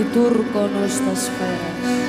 e turco νους τα σφαίρας.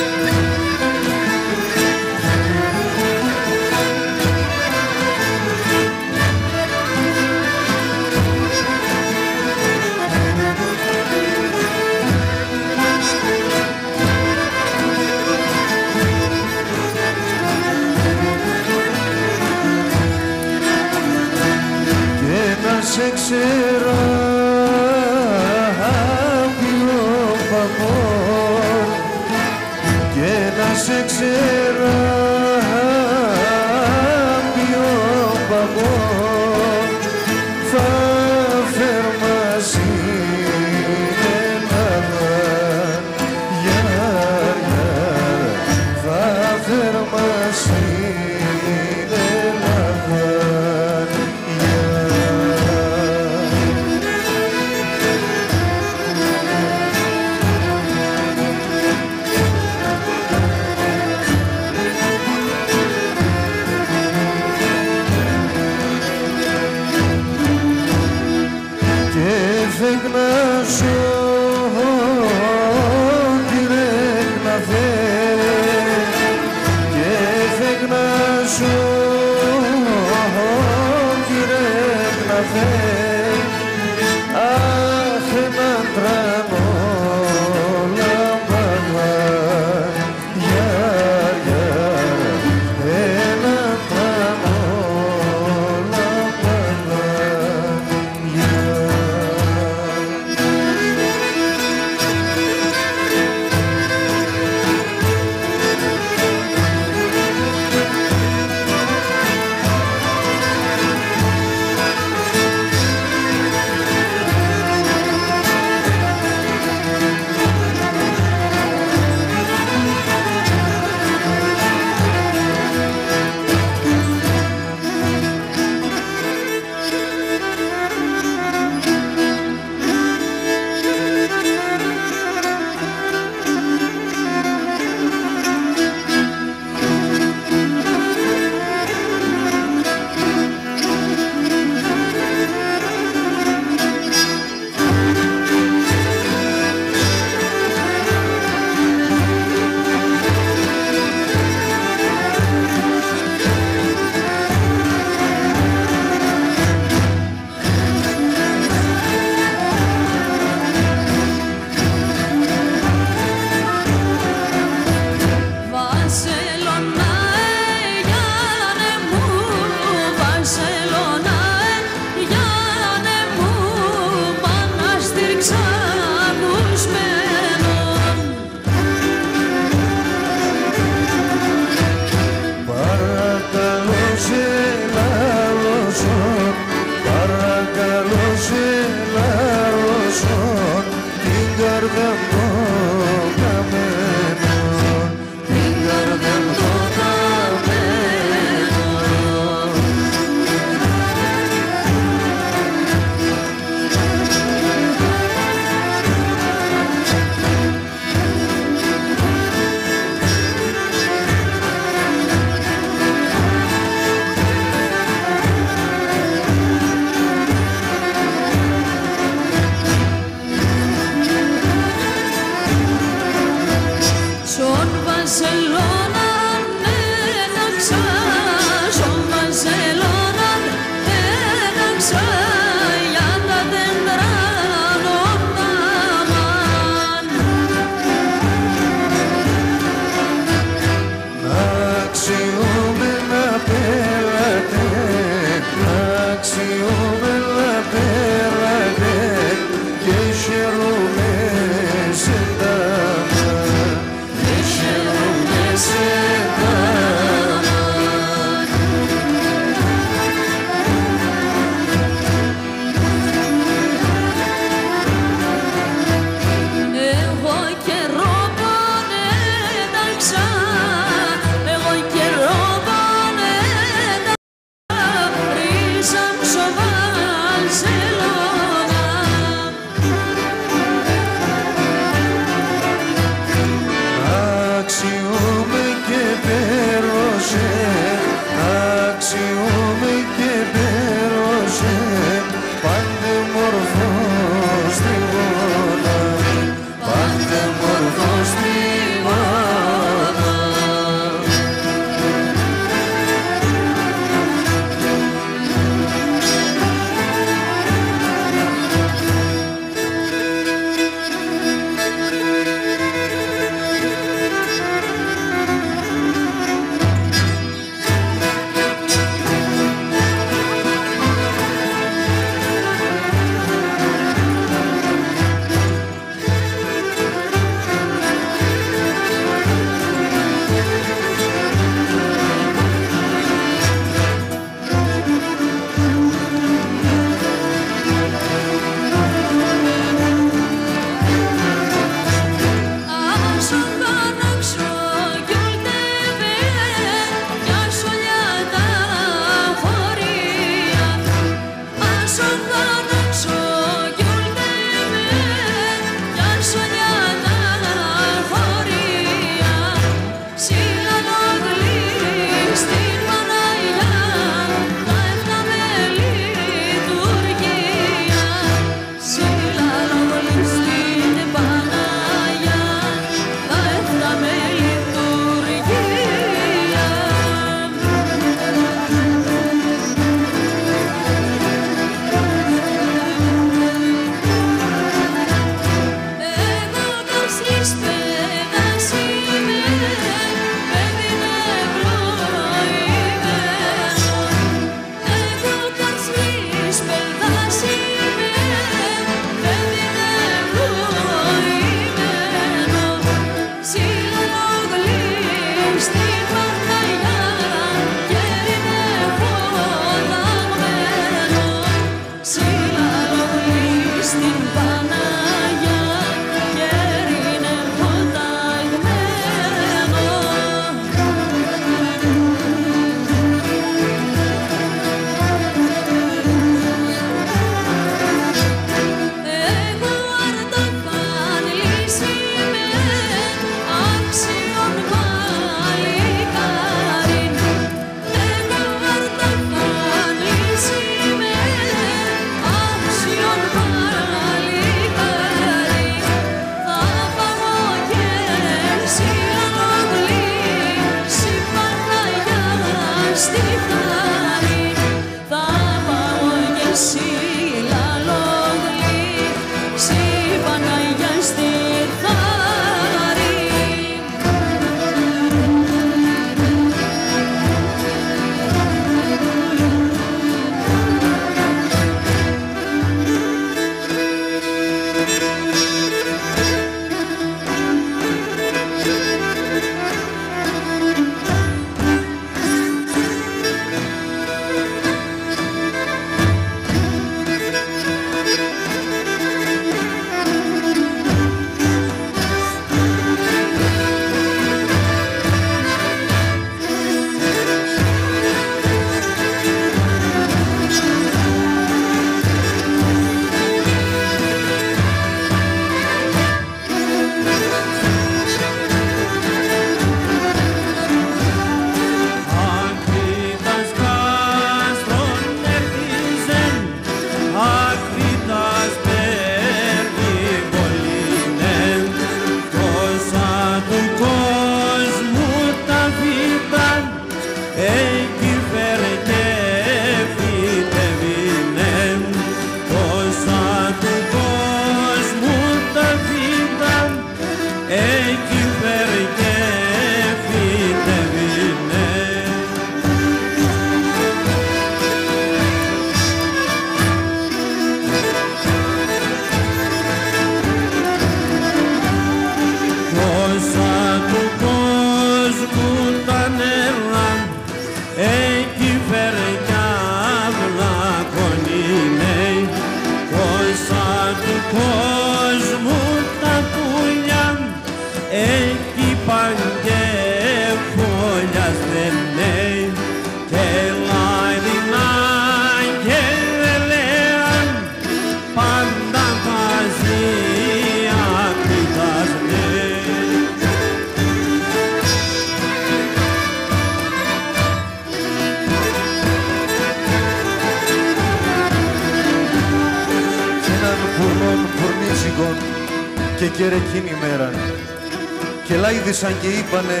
σαν και είπανε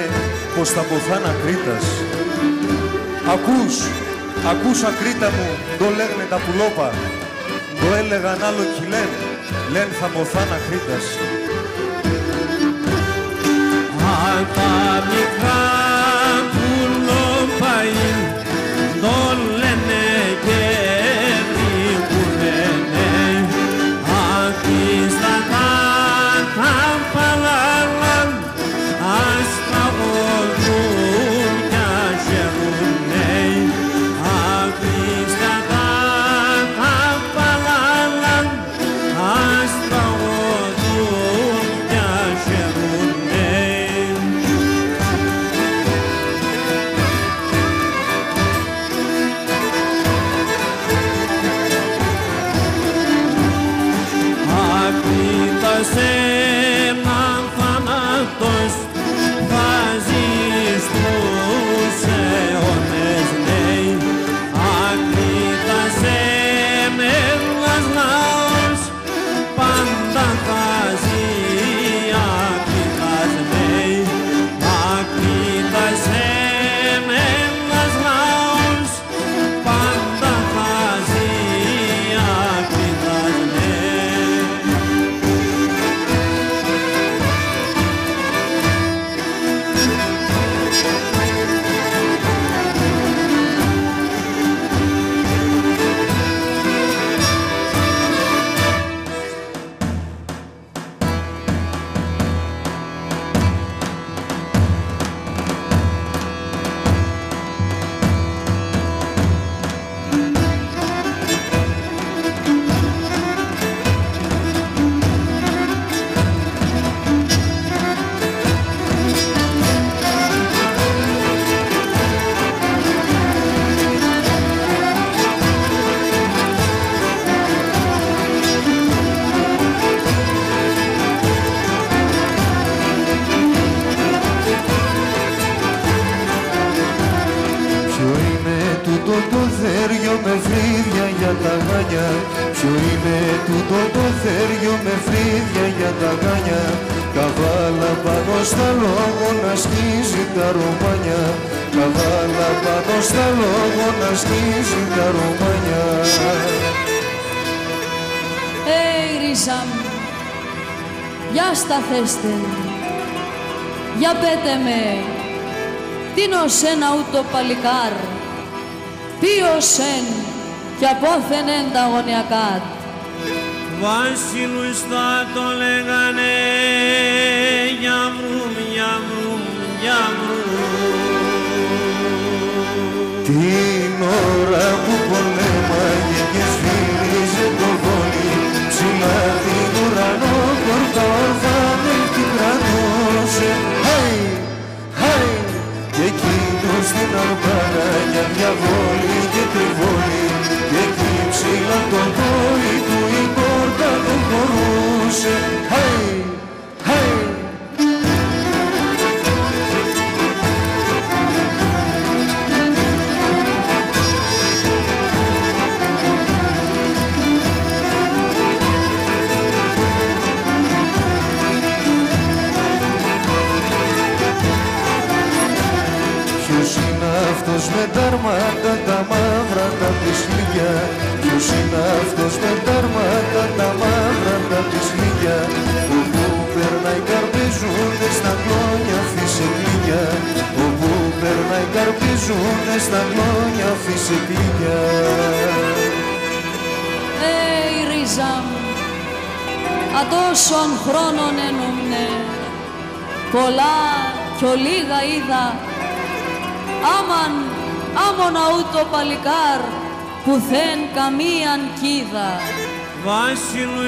πως θα ποθάνα Κρήτας. Ακούς, ακούσα Κρήτα μου, το λέγνε τα πουλόπα. Το έλεγαν άλλο κι λένε, λένε θα ποθάνα Κρήτας. Άλπα μικρά ένα ούτω παλικάρ, πίωσεν και απόθεν έντα γωνιακά. Το λέγανε ماشي